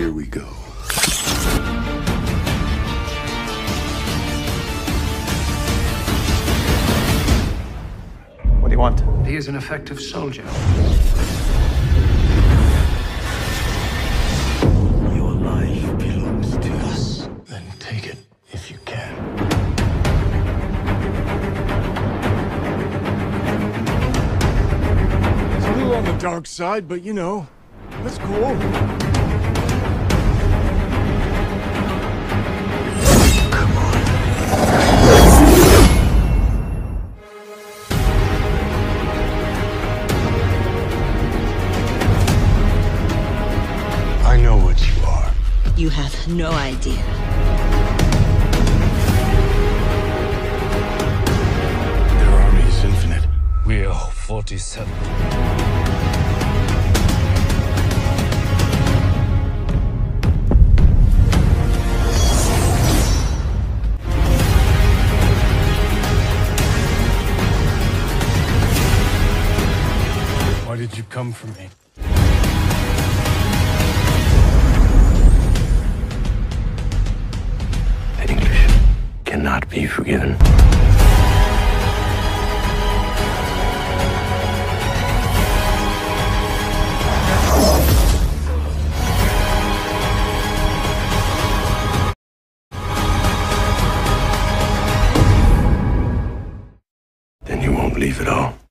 Here we go. What do you want? He is an effective soldier. Your life belongs to us. Then take it if you can. It's a little on the dark side, but you know, that's cool. You have no idea. Their army is infinite. We are 47. Why did you come for me? Cannot be forgiven. Then you won't leave at all.